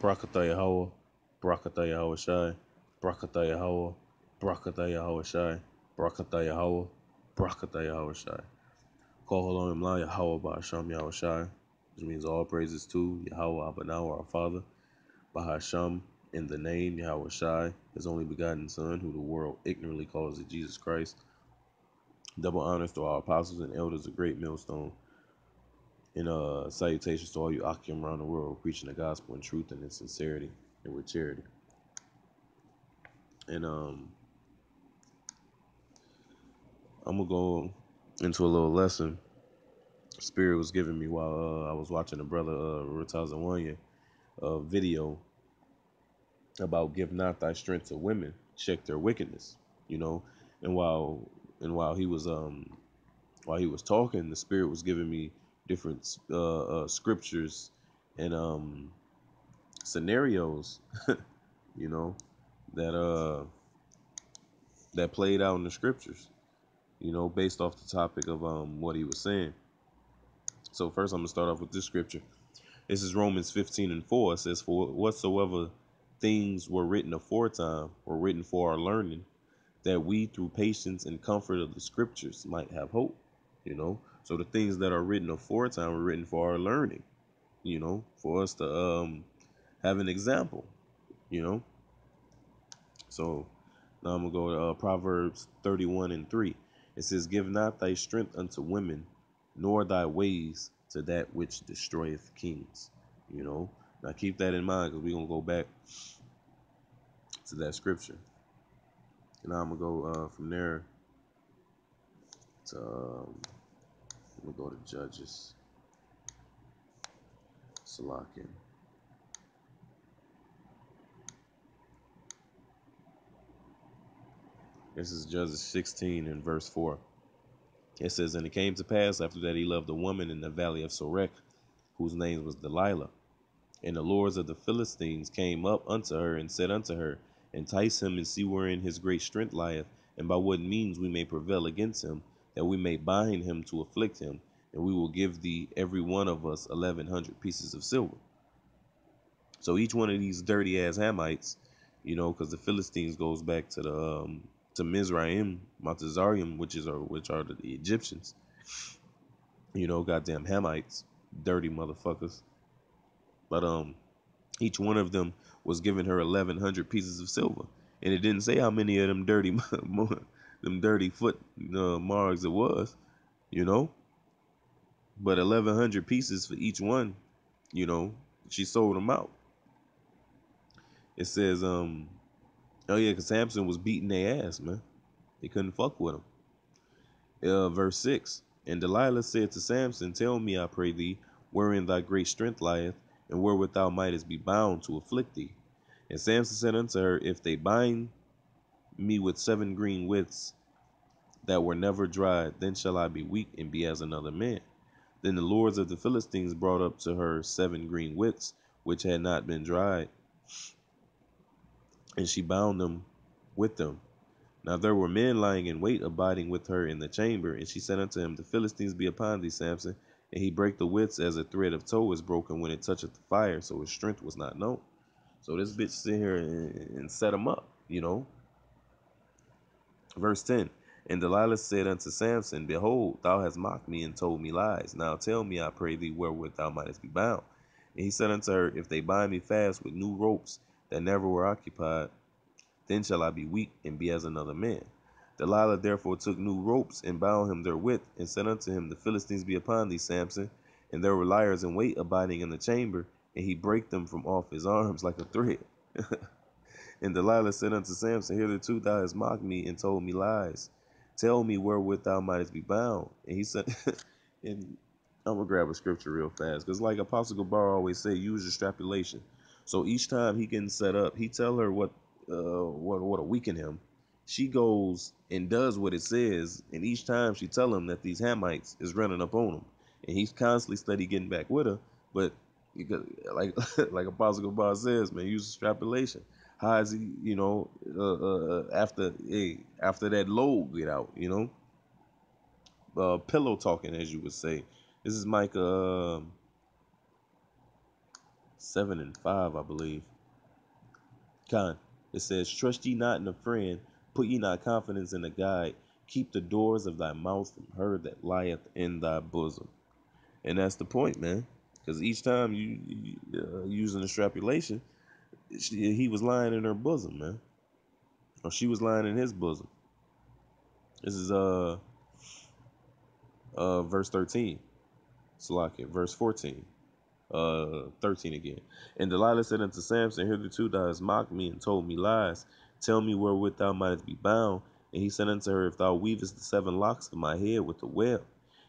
Brakatha Yahweh, Brakatha Yahweh Shai, Brakatha Yahweh, Brakatha Yahweh Shai, Brakatha Yahweh, Brakatha Yahweh Shai. Call on him La Yahweh Ba'asham Yahweh Shai, which means all praises to Yahweh Abanaw, our Father, Bahasham, in the name Yahweh Shai, his only begotten Son, who the world ignorantly calls it Jesus Christ. Double honors to our apostles and elders a Great Millstone. And uh, salutations to all you Akim around the world, preaching the gospel in truth and in sincerity and with charity. And um, I'm gonna go into a little lesson. Spirit was giving me while uh, I was watching a brother uh, Rutazawanya uh, video about give not thy strength to women, check their wickedness. You know, and while and while he was um while he was talking, the Spirit was giving me different uh, uh, scriptures and um scenarios, you know, that uh that played out in the scriptures you know, based off the topic of um what he was saying. So first I'm gonna start off with this scripture. This is Romans 15 and 4. It says, For whatsoever things were written aforetime were written for our learning, that we through patience and comfort of the scriptures might have hope. You know, so the things that are written aforetime were written for our learning, you know, for us to um have an example, you know. So now I'm gonna go to uh, Proverbs 31 and 3. It says, Give not thy strength unto women, nor thy ways to that which destroyeth kings. You know, now keep that in mind because we're going to go back to that scripture. And I'm going to go uh, from there to, um, To go to Judges. Salakin. This is Judges 16 and verse 4. It says, And it came to pass after that he loved a woman in the valley of Sorek, whose name was Delilah. And the lords of the Philistines came up unto her and said unto her, Entice him and see wherein his great strength lieth, and by what means we may prevail against him, that we may bind him to afflict him, and we will give thee every one of us eleven hundred pieces of silver. So each one of these dirty ass Hamites, you know, because the Philistines goes back to the um, to Mizraim, Montezarium, which is our, which are the Egyptians. You know, goddamn Hamites, dirty motherfuckers. But um, each one of them was giving her eleven hundred pieces of silver, and it didn't say how many of them dirty, them dirty foot uh, marks it was, you know. But eleven hundred pieces for each one, you know. She sold them out. It says um Oh yeah, because Samson was beating their ass, man. They couldn't fuck with him. Uh, verse six. And Delilah said to Samson, Tell me, I pray thee, wherein thy great strength lieth, and wherewith thou mightest be bound to afflict thee. And Samson said unto her, If they bind me with seven green withs that were never dried, then shall I be weak and be as another man. Then the lords of the Philistines brought up to her seven green withs, which had not been dried, and she bound them with them. Now there were men lying in wait, abiding with her in the chamber, and she said unto him, The Philistines be upon thee, Samson. And he brake the withs as a thread of tow is broken when it toucheth the fire, so his strength was not known. So this bitch sit here and, and set him up, you know. Verse 10 And Delilah said unto Samson, Behold, thou hast mocked me and told me lies. Now tell me, I pray thee, wherewith thou mightest be bound. And he said unto her, If they bind me fast with new ropes that never were occupied, then shall I be weak and be as another man. Delilah therefore took new ropes and bound him therewith, and said unto him, The Philistines be upon thee, Samson. And there were liars in wait abiding in the chamber, and he brake them from off his arms like a thread. and Delilah said unto Samson, Hitherto thou hast mocked me and told me lies. Tell me wherewith thou mightest be bound. And he said, and I'm gonna grab a scripture real fast, because like Apostle Gabar always say, use your strapulation. So each time he getting set up, he tell her what uh what what to weaken him. She goes and does what it says, and each time she tell him that these Hamites is running up on him, and he's constantly steady getting back with her. But because, like like Apostle Gabar says, man, use extrapolation. How is he, you know, uh, uh, after hey, after that load get out, you know, uh, pillow talking, as you would say. This is Micah. Uh, 7 and 5, I believe. Con. It says, Trust ye not in a friend, put ye not confidence in a guide. Keep the doors of thy mouth from her that lieth in thy bosom. And that's the point, man. Because each time you, you uh, using the strapulation, she, he was lying in her bosom, man. Or she was lying in his bosom. This is uh uh verse 13. Salakia, verse 14. Uh 13 again. And Delilah said unto Samson, Hitherto thou hast mocked me and told me lies. Tell me wherewith thou mightest be bound. And he said unto her, If thou weavest the seven locks of my head with the web.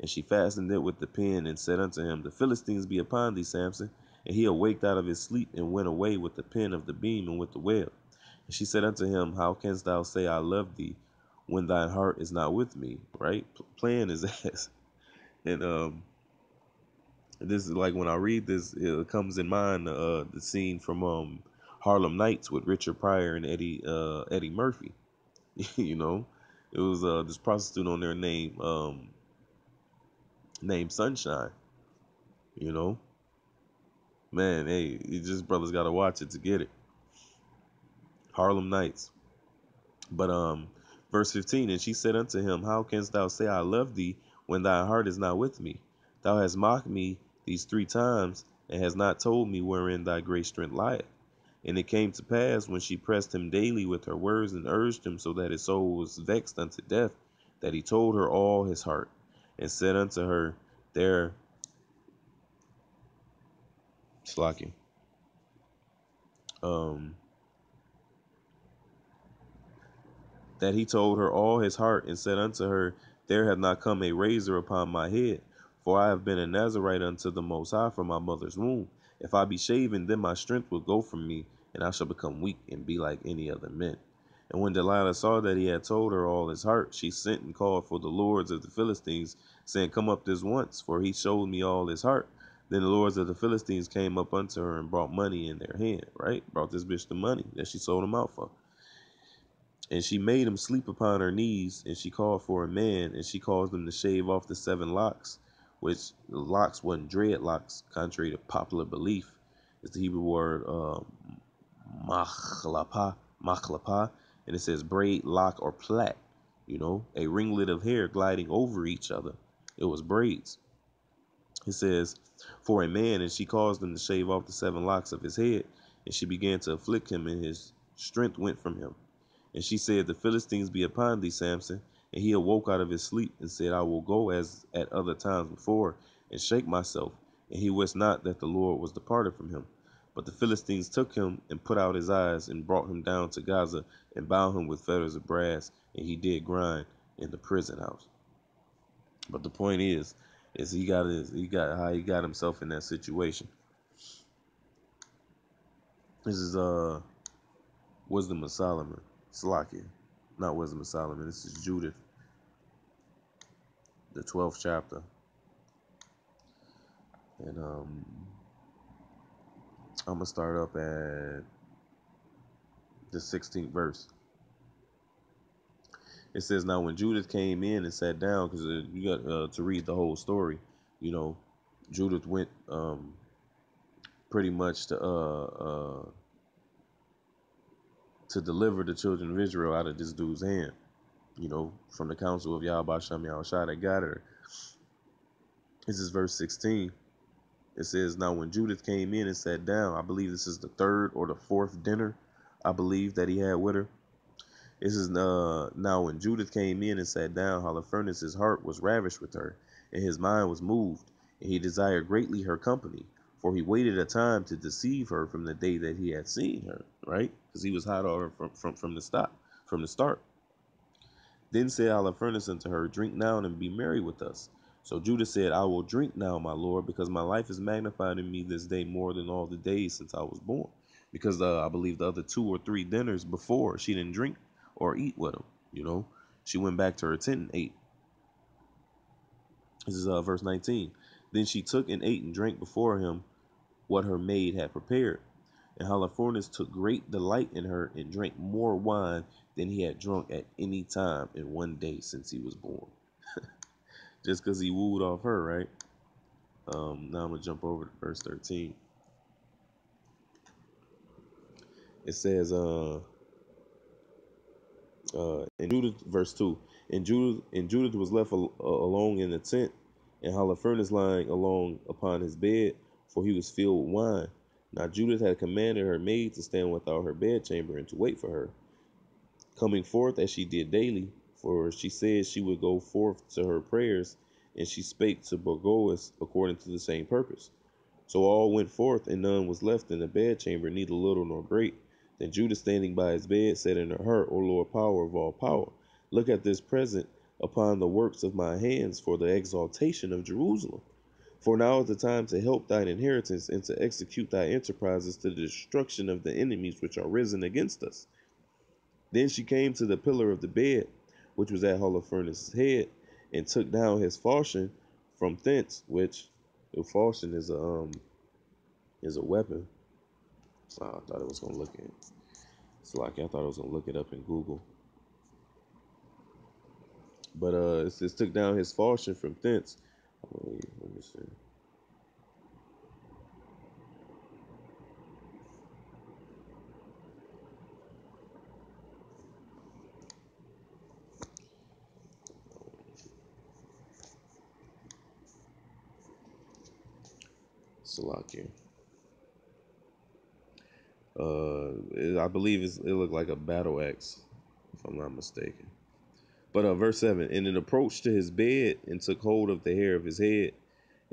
And she fastened it with the pin and said unto him, The Philistines be upon thee, Samson. And he awaked out of his sleep and went away with the pin of the beam and with the web. And she said unto him, How canst thou say I love thee when thine heart is not with me? Right? P- playing his ass. And um this is like when I read this, it comes in mind uh the scene from um Harlem Nights with Richard Pryor and Eddie uh Eddie Murphy. you know, it was uh this prostitute on there named um named Sunshine. You know, man, hey, you just brothers got to watch it to get it. Harlem Nights. But um, verse 15, and she said unto him, How canst thou say I love thee when thy heart is not with me? Thou hast mocked me these three times, and hast not told me wherein thy great strength lieth. And it came to pass when she pressed him daily with her words and urged him so that his soul was vexed unto death, that he told her all his heart, and said unto her, There, Slocking. Um, that he told her all his heart and said unto her, There hath not come a razor upon my head, for I have been a Nazarite unto the Most High from my mother's womb. If I be shaven, then my strength will go from me, and I shall become weak and be like any other men. And when Delilah saw that he had told her all his heart, she sent and called for the lords of the Philistines, saying, Come up this once, for he showed me all his heart. Then the lords of the Philistines came up unto her and brought money in their hand, right? Brought this bitch the money that she sold him out for. And she made him sleep upon her knees, and she called for a man, and she caused him to shave off the seven locks, which locks wasn't dreadlocks, contrary to popular belief. It's the Hebrew word uh, machlapa, machlapa, and it says braid, lock, or plait. You know, a ringlet of hair gliding over each other. It was braids. It says, for a man, and she caused him to shave off the seven locks of his head, and she began to afflict him, and his strength went from him. And she said, The Philistines be upon thee, Samson. And he awoke out of his sleep and said, I will go as at other times before and shake myself. And he wist not that the Lord was departed from him. But the Philistines took him and put out his eyes and brought him down to Gaza and bound him with fetters of brass. And he did grind in the prison house. But the point is, is he got his, he got how he got himself in that situation. This is uh Wisdom of Solomon. Slakia, not Wisdom of Solomon. This is Judith, the 12th chapter. And um, I'm to start up at the 16th verse. It says, Now when Judith came in and sat down, because uh, you got uh, to read the whole story, you know, Judith went um, pretty much to uh, uh, to deliver the children of Israel out of this dude's hand, you know, from the council of Yahweh Shem Yahushua that got her. This is verse 16. It says, Now when Judith came in and sat down, I believe this is the third or the fourth dinner, I believe, that he had with her. This is uh, now when Judith came in and sat down, Holofernes' heart was ravished with her, and his mind was moved, and he desired greatly her company for he waited a time to deceive her from the day that he had seen her, right? Because he was hot on her from, from, from the stop, from the start. Then said Holofernes unto her, Drink now and be merry with us. So Judah said, I will drink now, my Lord, because my life is magnified in me this day more than all the days since I was born. Because uh, I believe the other two or three dinners before, she didn't drink or eat with him, you know. She went back to her tent and ate. This is uh, verse 19. Then she took and ate and drank before him what her maid had prepared. And Holofernes took great delight in her and drank more wine than he had drunk at any time in one day since he was born. Just because he wooed off her, right? Um, now I'm going to jump over to verse 13. It says, uh, uh, in Judith, verse two, and Judith, and Judith was left al- uh, alone in the tent, and Holofernes lying along upon his bed, for he was filled with wine. Now Judith had commanded her maid to stand without her bedchamber and to wait for her, coming forth as she did daily, for she said she would go forth to her prayers, and she spake to Bagoas according to the same purpose. So all went forth, and none was left in the bedchamber, neither little nor great. Then Judah, standing by his bed, said in her heart, O Lord, power of all power, look at this present upon the works of my hands for the exaltation of Jerusalem. For now is the time to help thine inheritance and to execute thy enterprises to the destruction of the enemies which are risen against us. Then she came to the pillar of the bed, which was at Holofernes' head, and took down his falchion from thence, which the falchion is a um is a weapon. So I thought it was gonna look at. It's like I thought I was gonna look it up in Google. But uh, it says took down his falchion from thence. Let me see. Salakia. Uh, it- I believe it looked like a battle axe, if I'm not mistaken. But uh, verse seven, and it approached to his bed and took hold of the hair of his head,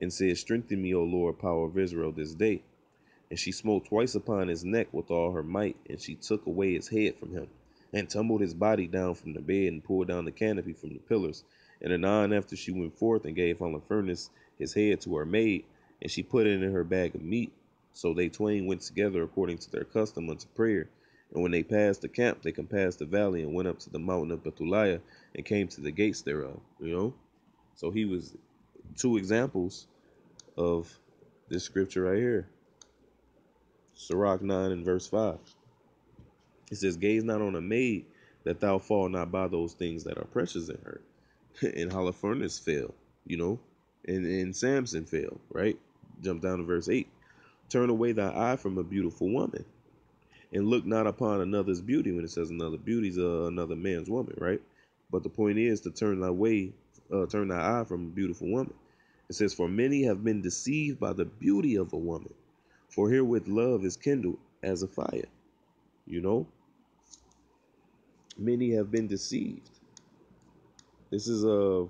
and said, "Strengthen me, O Lord, power of Israel, this day." And she smote twice upon his neck with all her might, and she took away his head from him, and tumbled his body down from the bed, and pulled down the canopy from the pillars. And anon after she went forth and gave Holofernes his head to her maid, and she put it in her bag of meat. So they twain went together according to their custom unto prayer. And when they passed the camp, they compassed the valley and went up to the mountain of Bethulia and came to the gates thereof. You know, so he was two examples of this scripture right here. Sirach 9 and verse 5. It says, Gaze not on a maid that thou fall not by those things that are precious in her. and Holofernes fell, you know, and, and Samson fell, right? Jump down to verse 8. Turn away thy eye from a beautiful woman and look not upon another's beauty when it says another beauty is uh, another man's woman, right? But the point is to turn thy way, uh, turn thy eye from a beautiful woman. It says, For many have been deceived by the beauty of a woman, for herewith love is kindled as a fire. You know, many have been deceived. This is uh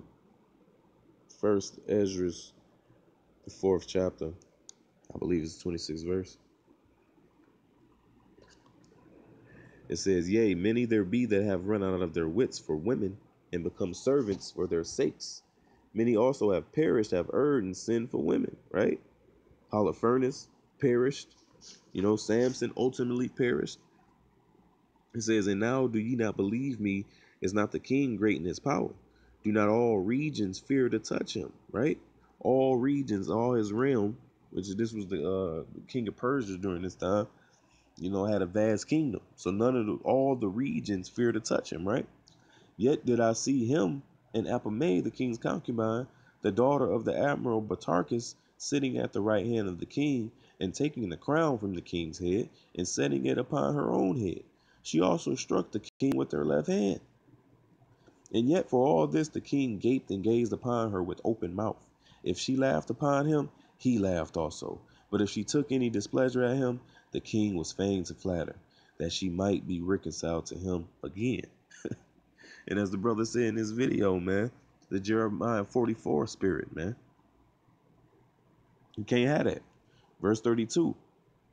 first Esdras the fourth chapter. I believe it's 26th verse. It says, Yea, many there be that have run out of their wits for women and become servants for their sakes. Many also have perished, have erred and sinned for women, right? Holofernes perished. You know, Samson ultimately perished. It says, And now do ye not believe me? Is not the king great in his power? Do not all regions fear to touch him, right? All regions, all his realm, which this was the uh, king of Persia during this time, you know, had a vast kingdom. So none of the, all the regions fear to touch him, right? Yet did I see him and Apame, the king's concubine, the daughter of the admiral Bartacus, sitting at the right hand of the king, and taking the crown from the king's head, and setting it upon her own head. She also struck the king with her left hand. And yet for all this the king gaped and gazed upon her with open mouth. If she laughed upon him, he laughed also. But if she took any displeasure at him, the king was fain to flatter, that she might be reconciled to him again. and as the brother said in this video, man, the Jeremiah 44 spirit, man. You can't have that. Verse 32,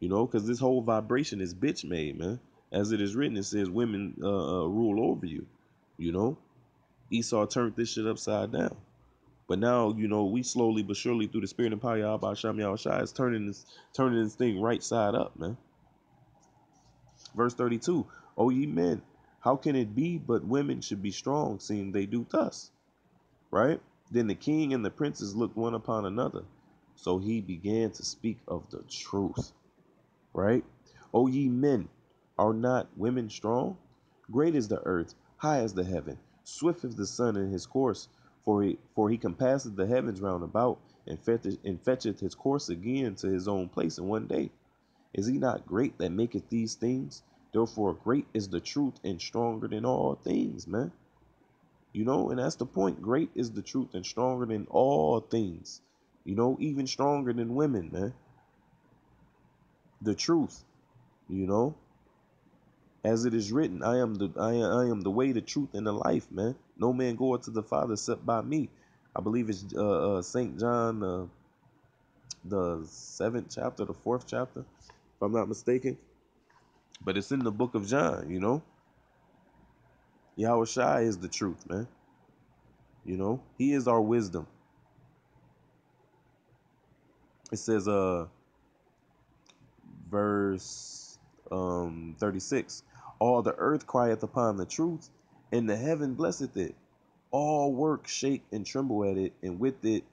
you know, because this whole vibration is bitch made, man. As it is written, it says women uh, uh, rule over you, you know. Esau turned this shit upside down. But now, you know, we slowly but surely through the spirit and power of Sham Shai is turning this turning this thing right side up, man. Verse 32, O ye men, how can it be but women should be strong, seeing they do thus? Right? Then the king and the princes looked one upon another. So he began to speak of the truth. Right? O ye men, are not women strong? Great is the earth, high as the heaven, swift is the sun in his course, for he for he compasseth the heavens round about, and and fetcheth his course again to his own place in one day. Is he not great that maketh these things? Therefore, great is the truth and stronger than all things, man. You know, and that's the point. Great is the truth and stronger than all things. You know, even stronger than women, man. The truth, you know. As it is written, I am the I, I am the way, the truth, and the life, man. No man goeth to the Father except by me. I believe it's uh, uh, Saint John, uh, the seventh chapter, the fourth chapter, if I'm not mistaken. But it's in the book of John, you know. Yahweh Shai is the truth, man. You know, he is our wisdom. It says, uh, verse um 36 all the earth crieth upon the truth and the heaven blesseth it all work shake and tremble at it and with it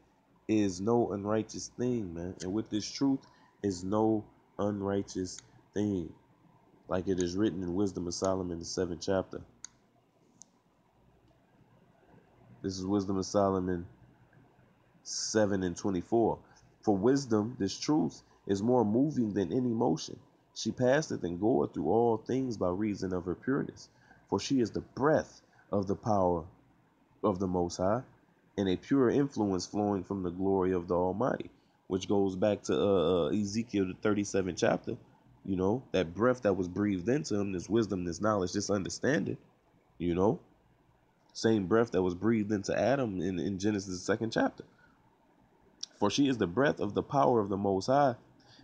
is no unrighteous thing man and with this truth is no unrighteous thing like it is written in wisdom of solomon the seventh chapter This is Wisdom of Solomon 7 and 24. For wisdom, this truth, is more moving than any motion. She passeth and goeth through all things by reason of her pureness. For she is the breath of the power of the Most High, and a pure influence flowing from the glory of the Almighty, which goes back to uh, uh Ezekiel the 37th chapter. You know, that breath that was breathed into him, this wisdom, this knowledge, this understanding, you know same breath that was breathed into Adam in, in Genesis second chapter. For she is the breath of the power of the Most High,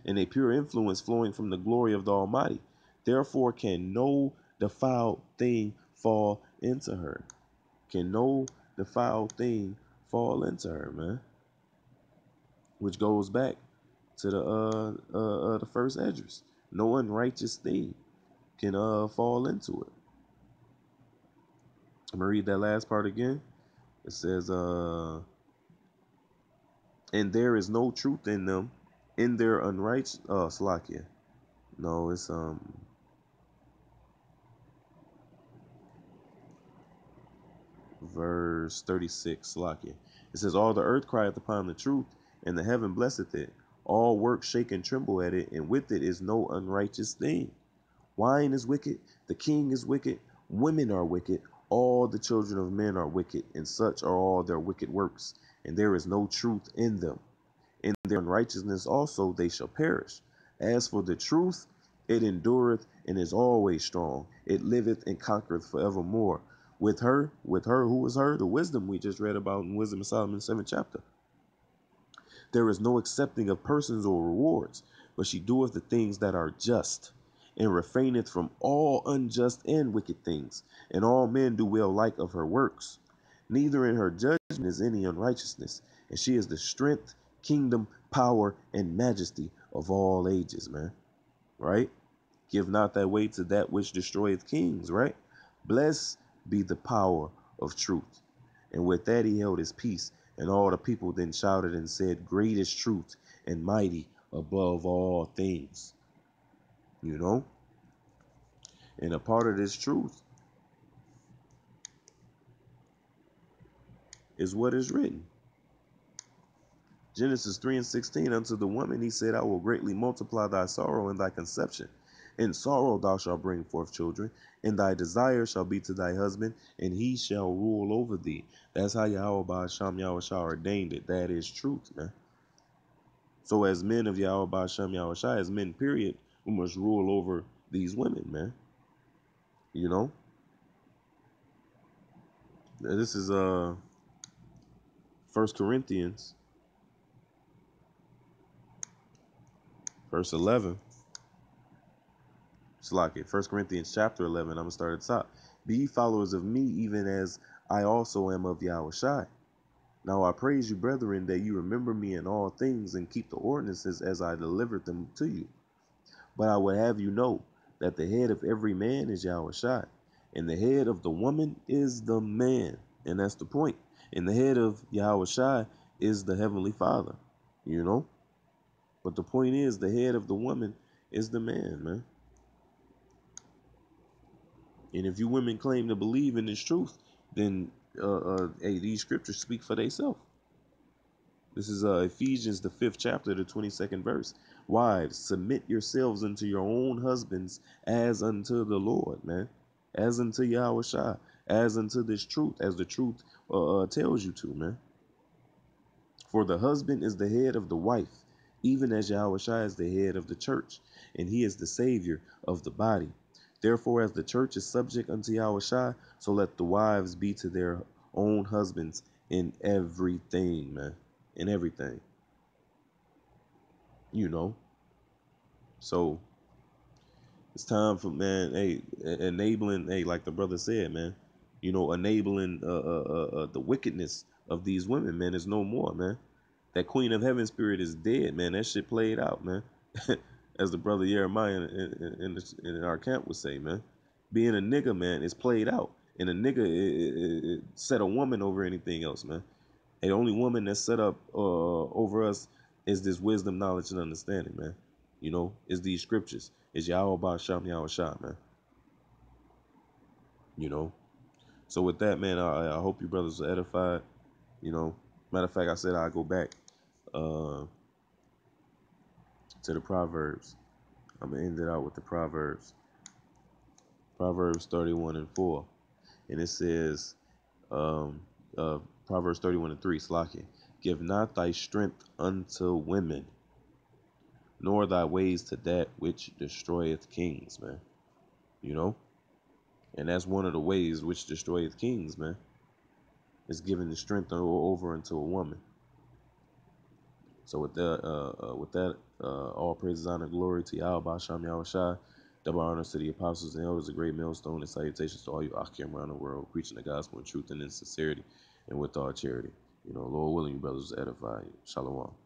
and a pure influence flowing from the glory of the Almighty. Therefore can no defiled thing fall into her. Can no defiled thing fall into her, man. Which goes back to the uh uh, uh the first address. No unrighteous thing can uh fall into it. I'm gonna read that last part again. It says, uh, and there is no truth in them, in their unrighteous, uh, Slakia. No, it's, um, verse 36, Slakia. It says, All the earth crieth upon the truth, and the heaven blesseth it. All work shake and tremble at it, and with it is no unrighteous thing. Wine is wicked, the king is wicked, women are wicked, all the children of men are wicked, and such are all their wicked works, and there is no truth in them. In their unrighteousness also they shall perish. As for the truth, it endureth and is always strong. It liveth and conquereth forevermore. With her, with her, who is her? The wisdom we just read about in Wisdom of Solomon, 7th chapter. There is no accepting of persons or rewards, but she doeth the things that are just and refraineth from all unjust and wicked things, and all men do well like of her works. Neither in her judgment is any unrighteousness, and she is the strength, kingdom, power, and majesty of all ages, man. Right? Give not thy way to that which destroyeth kings, right? Blessed be the power of truth. And with that he held his peace, and all the people then shouted and said, Great is truth, and mighty above all things you know? And a part of this truth is what is written. Genesis 3 and 16 Unto the woman he said, I will greatly multiply thy sorrow and thy conception. In sorrow thou shalt bring forth children, and thy desire shall be to thy husband, and he shall rule over thee. That's how Yahweh Sham Yahweh ordained it. That is truth, man. So as men of Yahweh Sham Yahweh as men, period, we must rule over these women, man. You know? This is uh First Corinthians verse 11. It's like it. First Corinthians chapter 11. I'm going to start at the top. Be followers of me, even as I also am of Yahweh. Now I praise you, brethren, that you remember me in all things and keep the ordinances as I delivered them to you. But I would have you know that the head of every man is Yahweh and the head of the woman is the man. And that's the point. And the head of Yahweh is the Heavenly Father, you know? But the point is, the head of the woman is the man, man. And if you women claim to believe in this truth, then uh, uh, hey, these scriptures speak for themselves. This is uh, Ephesians, the fifth chapter, the 22nd verse. Wives, submit yourselves unto your own husbands as unto the Lord, man. As unto Yahweh as unto this truth, as the truth uh, uh, tells you to, man. For the husband is the head of the wife, even as Yahweh Shai is the head of the church, and he is the savior of the body. Therefore, as the church is subject unto Yahweh Shai, so let the wives be to their own husbands in everything, man. In everything. You know. So it's time for man, hey, enabling, hey, like the brother said, man. You know, enabling uh, uh, uh, uh the wickedness of these women, man, is no more, man. That Queen of Heaven spirit is dead, man. That shit played out, man. As the brother Jeremiah in, in, in, in, our camp would say, man. Being a nigga, man, is played out. And a nigga it, it, it set a woman over anything else, man. The only woman that's set up uh, over us is this wisdom, knowledge, and understanding, man. You know, it's these scriptures. Is Yahweh Basham Yahweh Shah, man. You know. So with that, man, I, I hope you brothers are edified. You know, matter of fact, I said I'd go back uh, to the Proverbs. I'm going to end it out with the Proverbs. Proverbs 31 and 4. And it says, um, uh, Proverbs 31 and 3, Slaki, Give not thy strength unto women, nor thy ways to that which destroyeth kings, man. You know? And that's one of the ways which destroyeth kings, man is giving the strength over unto a woman. So with that, uh, uh, with that, uh, all praises, honor, glory to Yahweh, Sham Yahweh double honor to the apostles and elders, a great millstone, and salutations to all you Akim around the world, preaching the gospel in truth and in sincerity, and with all charity. You know, Lord willing, you brothers edify. Shalom.